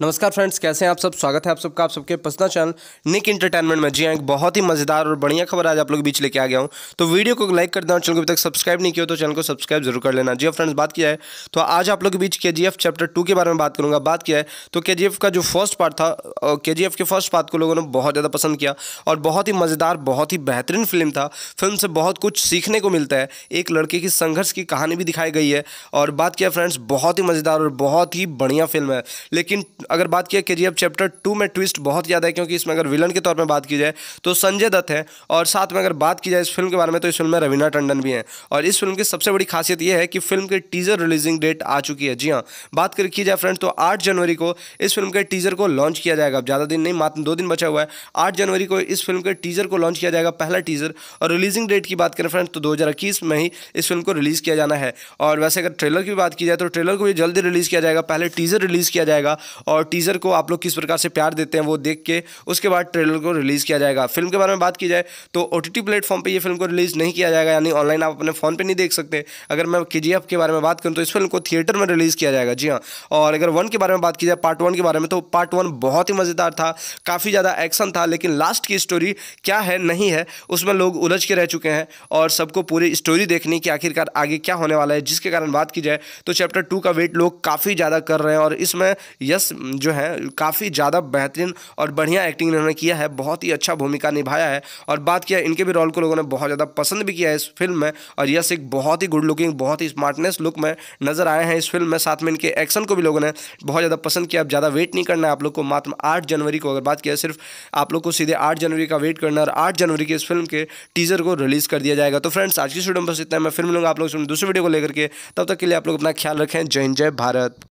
नमस्कार फ्रेंड्स, कैसे हैं आप सब? स्वागत है आप सबका, आप सबके पसंदा चैनल निक इंटरटेनमेंट में। जी हाँ एक बहुत ही मज़ेदार और बढ़िया खबर आज आप लोग बीच लेके आ गया हूँ। तो वीडियो को लाइक कर देना चैनल को अभी तक सब्सक्राइब नहीं किया तो चैनल को सब्सक्राइब ज़रूर कर लेना। जी हाँ फ्रेंड्स, बात किया है तो आज आप लोग के बीच के चैप्टर टू के बारे में बात करूँगा। बात किया है तो के का जो फ़र्स्ट पार्ट था के के फ़र्स्ट पार्ट को लोगों ने बहुत ज़्यादा पसंद किया और बहुत ही मज़ेदार, बहुत ही बेहतरीन फ़िल्म था। फ़िल्म से बहुत कुछ सीखने को मिलता है। एक लड़के की संघर्ष की कहानी भी दिखाई गई है और बात किया फ्रेंड्स, बहुत ही मज़ेदार और बहुत ही बढ़िया फ़िल्म है। लेकिन अगर बात किया के चैप्टर टू में ट्विस्ट बहुत ज़्यादा है, क्योंकि इसमें अगर विलन के तौर पर बात की जाए तो संजय दत्त है, और साथ में अगर बात की जाए इस फ़िल्म के बारे में तो इस फ़िल्म में रवीना टंडन भी है। और इस फ़िल्म की सबसे बड़ी खासियत यह है कि फ़िल्म के टीजर रिलीजिंग डेट आ चुकी है। जी हाँ बात कर की जाए फ्रेंड तो आठ जनवरी को इस फ़िल्म के टीजर को लॉन्च किया जाएगा। अब ज़्यादा दिन नहीं, मात्र दो दिन बचा हुआ है। आठ जनवरी को इस फ़िल्म के टीजर को लॉन्च किया जाएगा, पहला टीजर और रिलीजिंग डेट की बात करें फ्रेंड तो दो हज़ार इक्कीस में ही इस फ़िल्म को रिलीज़ किया जाना है। और वैसे अगर ट्रेलर की बात की जाए तो ट्रेलर को भी जल्दी रिलीज़ किया जाएगा, पहले टीजर रिलीज़ किया जाएगा, और टीजर को आप लोग किस प्रकार से प्यार देते हैं वो देख के उसके बाद ट्रेलर को रिलीज़ किया जाएगा। फ़िल्म के बारे में बात की जाए तो ओ टी प्लेटफॉर्म पर ये फ़िल्म को रिलीज़ नहीं किया जाएगा, यानी ऑनलाइन आप अपने फ़ोन पर नहीं देख सकते। अगर मैं के के बारे में बात करूँ तो इस फ़िल्म को थिएटर में रिलीज़ किया जाएगा, जी हाँ। और अगर वन के बारे में बात की जाए पार्ट वन के बारे में तो पार्ट वन बहुत ही मज़ेदार था, काफ़ी ज़्यादा एक्शन था, लेकिन लास्ट की स्टोरी क्या है, नहीं है, उसमें लोग उलझ के रह चुके हैं और सबको पूरी स्टोरी देखनी कि आखिरकार आगे क्या होने वाला है, जिसके कारण बात की जाए तो चैप्टर टू का वेट लोग काफ़ी ज़्यादा कर रहे हैं और इसमें यस जो है, काफ़ी ज़्यादा बेहतरीन और बढ़िया एक्टिंग इन्होंने किया है, बहुत ही अच्छा भूमिका निभाया है और बात किया, इनके भी रोल को लोगों ने बहुत ज़्यादा पसंद भी किया है इस फ़िल्म में और यस, एक बहुत ही गुड लुकिंग बहुत ही स्मार्टनेस लुक में नज़र आए हैं इस फ़िल्म में। साथ में इनके एक्शन को भी लोगों ने बहुत ज़्यादा पसंद किया। अब ज़्यादा वेट नहीं करना है आप लोग को, मात्र आठ जनवरी को अगर बात किया, सिर्फ़ आप लोग को सीधे आठ जनवरी का वेट करना और आठ जनवरी के इस फ़िल्म के टीजर को रिलीज़ कर दिया जाएगा। तो फ्रेंड्स आज की वीडियो में बस इतना मैं फ़िल्म लूँगा आप लोग दूसरे वीडियो को लेकर के। तब तक के लिए आप लोग अपना ख्याल रखें। जय जय भारत।